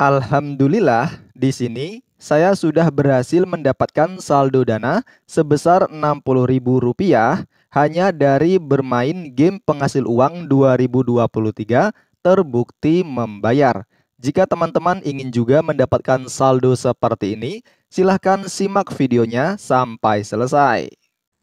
Alhamdulillah, di sini saya sudah berhasil mendapatkan saldo dana sebesar Rp60.000 hanya dari bermain game penghasil uang 2023 terbukti membayar. Jika teman-teman ingin juga mendapatkan saldo seperti ini, silahkan simak videonya sampai selesai.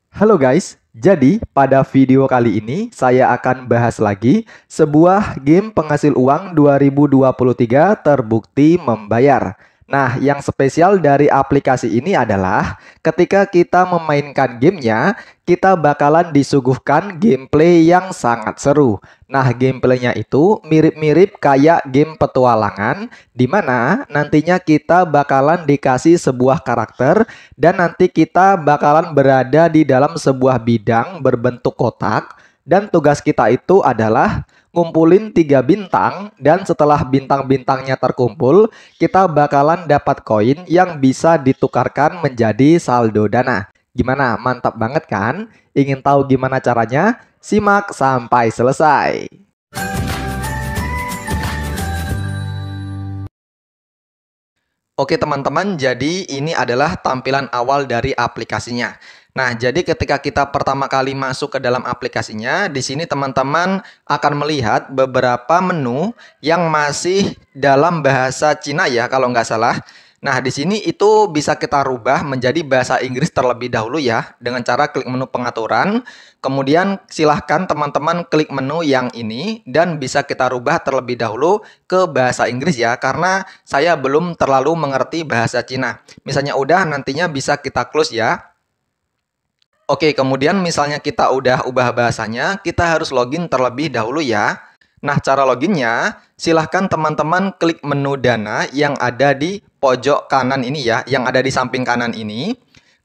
Halo guys, jadi pada video kali ini saya akan bahas lagi sebuah game penghasil uang 2023 terbukti membayar. Nah, yang spesial dari aplikasi ini adalah ketika kita memainkan gamenya, kita bakalan disuguhkan gameplay yang sangat seru. Nah, gameplaynya itu mirip-mirip kayak game petualangan, di mana nantinya kita bakalan dikasih sebuah karakter dan nanti kita bakalan berada di dalam sebuah bidang berbentuk kotak dan tugas kita itu adalah ngumpulin tiga bintang dan setelah bintang-bintangnya terkumpul kita bakalan dapat koin yang bisa ditukarkan menjadi saldo dana. Gimana? Mantap banget kan? Ingin tahu gimana caranya? Simak sampai selesai. Oke teman-teman, jadi ini adalah tampilan awal dari aplikasinya. Nah, jadi ketika kita pertama kali masuk ke dalam aplikasinya, di sini teman-teman akan melihat beberapa menu yang masih dalam bahasa Cina ya, kalau nggak salah. Nah, di sini itu bisa kita rubah menjadi bahasa Inggris terlebih dahulu ya, dengan cara klik menu pengaturan. Kemudian silahkan teman-teman klik menu yang ini dan bisa kita rubah terlebih dahulu ke bahasa Inggris ya, karena saya belum terlalu mengerti bahasa Cina. Misalnya udah, nantinya bisa kita close ya. Oke, kemudian misalnya kita udah ubah bahasanya, kita harus login terlebih dahulu ya. Nah, cara loginnya, silahkan teman-teman klik menu dana yang ada di pojok kanan ini ya, yang ada di samping kanan ini.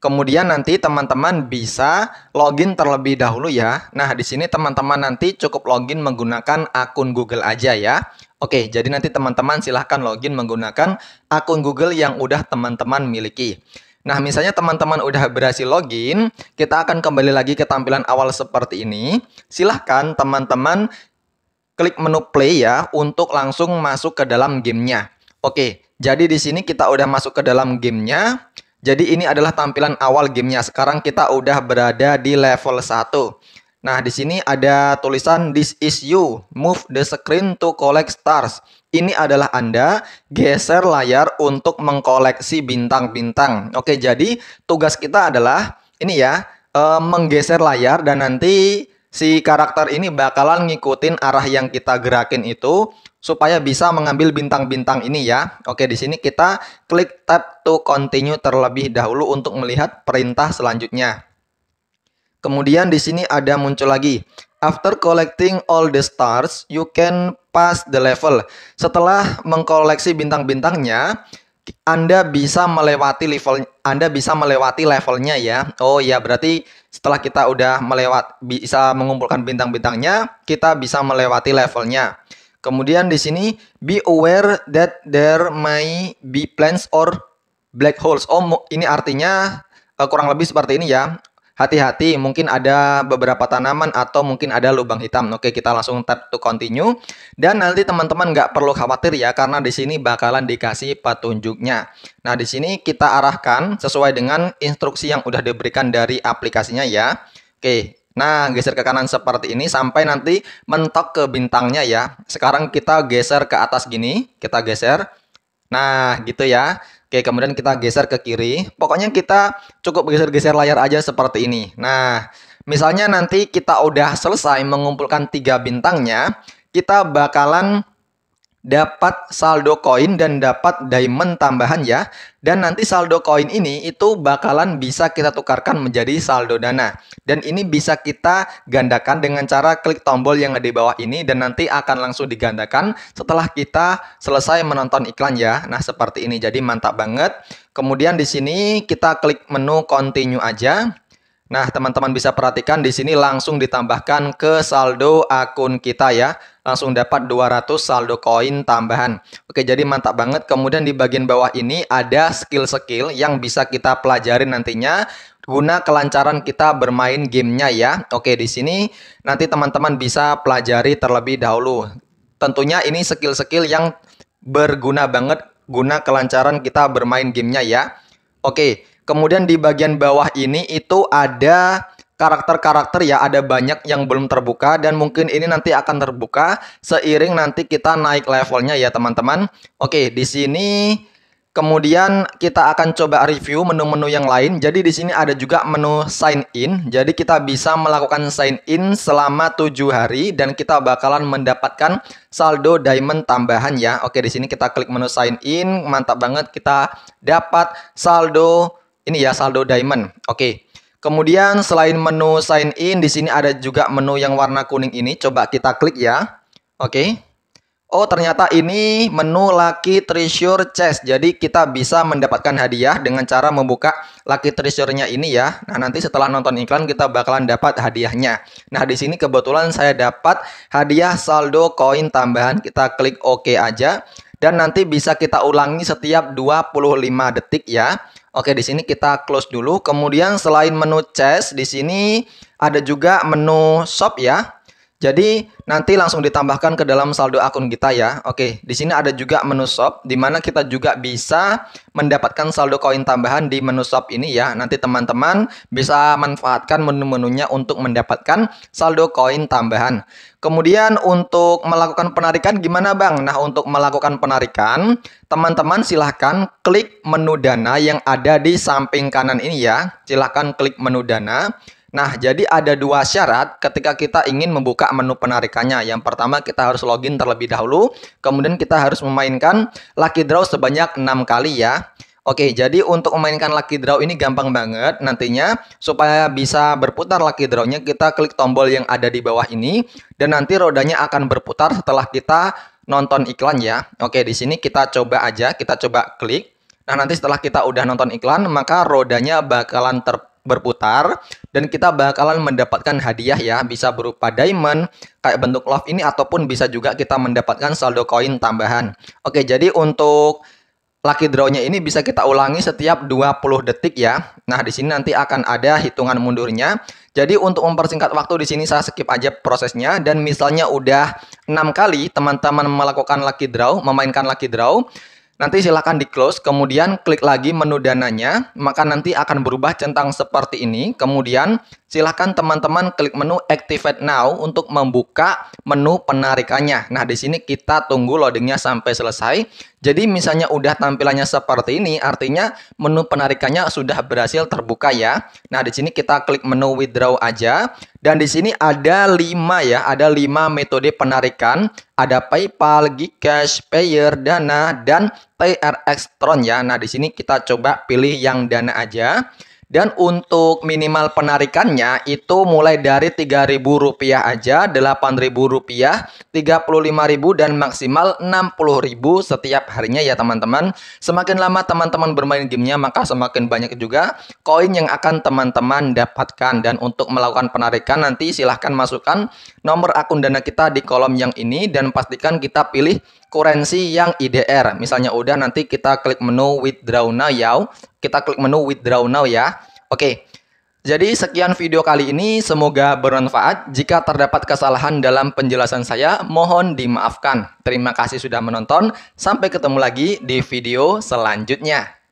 Kemudian nanti teman-teman bisa login terlebih dahulu ya. Nah, di sini teman-teman nanti cukup login menggunakan akun Google aja ya. Oke, jadi nanti teman-teman silahkan login menggunakan akun Google yang udah teman-teman miliki. Nah, misalnya teman-teman udah berhasil login, kita akan kembali lagi ke tampilan awal seperti ini. Silahkan teman-teman klik menu play ya untuk langsung masuk ke dalam gamenya. Oke, jadi di sini kita udah masuk ke dalam gamenya. Jadi ini adalah tampilan awal gamenya. Sekarang kita udah berada di level 1. Nah, di sini ada tulisan This is you. Move the screen to collect stars. Ini adalah Anda geser layar untuk mengkoleksi bintang-bintang. Oke, jadi tugas kita adalah ini ya, eh, menggeser layar dan nanti si karakter ini bakalan ngikutin arah yang kita gerakin itu supaya bisa mengambil bintang-bintang ini ya. Oke, di sini kita klik tab to continue terlebih dahulu untuk melihat perintah selanjutnya. Kemudian di sini ada muncul lagi. After collecting all the stars, you can pass the level. Setelah mengkoleksi bintang-bintangnya, anda bisa melewati level Anda bisa melewati levelnya ya. Oh ya, berarti setelah kita udah melewat bisa mengumpulkan bintang-bintangnya, kita bisa melewati levelnya. Kemudian di sini be aware that there may be plants or black holes. Oh, ini artinya uh, kurang lebih seperti ini ya hati-hati mungkin ada beberapa tanaman atau mungkin ada lubang hitam. Oke, kita langsung tap to continue. Dan nanti teman-teman nggak perlu khawatir ya karena di sini bakalan dikasih petunjuknya. Nah, di sini kita arahkan sesuai dengan instruksi yang udah diberikan dari aplikasinya ya. Oke, Nah, geser ke kanan seperti ini sampai nanti mentok ke bintangnya ya. Sekarang kita geser ke atas gini, kita geser. Nah, gitu ya. Oke, kemudian kita geser ke kiri. Pokoknya kita cukup geser-geser layar aja seperti ini. Nah, misalnya nanti kita udah selesai mengumpulkan tiga bintangnya, kita bakalan dapat saldo koin dan dapat diamond tambahan ya. Dan nanti saldo koin ini itu bakalan bisa kita tukarkan menjadi saldo dana. Dan ini bisa kita gandakan dengan cara klik tombol yang ada di bawah ini dan nanti akan langsung digandakan setelah kita selesai menonton iklan ya. Nah, seperti ini. Jadi mantap banget. Kemudian di sini kita klik menu continue aja. Nah, teman-teman bisa perhatikan di sini langsung ditambahkan ke saldo akun kita ya. Langsung dapat 200 saldo koin tambahan. Oke, jadi mantap banget. Kemudian di bagian bawah ini ada skill-skill yang bisa kita pelajari nantinya guna kelancaran kita bermain gamenya ya. Oke, di sini nanti teman-teman bisa pelajari terlebih dahulu. Tentunya ini skill-skill yang berguna banget guna kelancaran kita bermain gamenya ya. Oke, kemudian di bagian bawah ini itu ada karakter-karakter ya ada banyak yang belum terbuka dan mungkin ini nanti akan terbuka seiring nanti kita naik levelnya ya teman-teman. Oke, di sini Kemudian kita akan coba review menu-menu yang lain. Jadi di sini ada juga menu sign in. Jadi kita bisa melakukan sign in selama 7 hari dan kita bakalan mendapatkan saldo diamond tambahan ya. Oke, di sini kita klik menu sign in. Mantap banget kita dapat saldo ini ya, saldo diamond. Oke. Kemudian selain menu sign in di sini ada juga menu yang warna kuning ini. Coba kita klik ya. Oke. Oh ternyata ini menu Lucky Treasure Chest Jadi kita bisa mendapatkan hadiah dengan cara membuka Lucky Treasure-nya ini ya Nah nanti setelah nonton iklan kita bakalan dapat hadiahnya Nah di sini kebetulan saya dapat hadiah saldo koin tambahan Kita klik OK aja Dan nanti bisa kita ulangi setiap 25 detik ya. Oke di sini kita close dulu. Kemudian selain menu chest di sini ada juga menu shop ya jadi nanti langsung ditambahkan ke dalam saldo akun kita ya. Oke, di sini ada juga menu shop di mana kita juga bisa mendapatkan saldo koin tambahan di menu shop ini ya. Nanti teman-teman bisa manfaatkan menu-menunya untuk mendapatkan saldo koin tambahan. Kemudian untuk melakukan penarikan gimana Bang? Nah, untuk melakukan penarikan, teman-teman silahkan klik menu dana yang ada di samping kanan ini ya. Silahkan klik menu dana. Nah, jadi ada dua syarat ketika kita ingin membuka menu penarikannya. Yang pertama, kita harus login terlebih dahulu. Kemudian kita harus memainkan lucky draw sebanyak 6 kali ya. Oke, jadi untuk memainkan lucky draw ini gampang banget. Nantinya, supaya bisa berputar lucky draw-nya, kita klik tombol yang ada di bawah ini. Dan nanti rodanya akan berputar setelah kita nonton iklan ya. Oke, di sini kita coba aja, kita coba klik. Nah, nanti setelah kita udah nonton iklan, maka rodanya bakalan ter berputar dan kita bakalan mendapatkan hadiah ya bisa berupa diamond kayak bentuk love ini ataupun bisa juga kita mendapatkan saldo koin tambahan. Oke, jadi untuk lucky draw-nya ini bisa kita ulangi setiap 20 detik ya. Nah, di sini nanti akan ada hitungan mundurnya. Jadi untuk mempersingkat waktu di sini saya skip aja prosesnya dan misalnya udah 6 kali teman-teman melakukan lucky draw, memainkan lucky draw, Nanti silahkan di close, kemudian klik lagi menu dananya, maka nanti akan berubah centang seperti ini. Kemudian silahkan teman-teman klik menu activate now untuk membuka menu penarikannya. Nah di sini kita tunggu loadingnya sampai selesai. Jadi misalnya udah tampilannya seperti ini, artinya menu penarikannya sudah berhasil terbuka ya. Nah di sini kita klik menu withdraw aja. Dan di sini ada 5 ya, ada 5 metode penarikan. Ada PayPal, Gcash, Payer, Dana, dan TRX Tron ya. Nah di sini kita coba pilih yang Dana aja. Dan untuk minimal penarikannya itu mulai dari Rp3.000 aja, Rp8.000, Rp35.000 dan maksimal Rp60.000 setiap harinya ya teman-teman. Semakin lama teman-teman bermain gamenya maka semakin banyak juga koin yang akan teman-teman dapatkan. Dan untuk melakukan penarikan nanti silahkan masukkan nomor akun dana kita di kolom yang ini dan pastikan kita pilih currency yang IDR. Misalnya udah nanti kita klik menu withdraw now ya. Kita klik menu withdraw now ya. Oke. Jadi sekian video kali ini semoga bermanfaat. Jika terdapat kesalahan dalam penjelasan saya, mohon dimaafkan. Terima kasih sudah menonton. Sampai ketemu lagi di video selanjutnya.